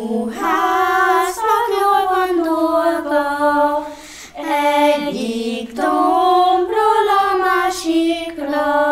Ó, háznak jól van dolga, egyik dombról a másikra.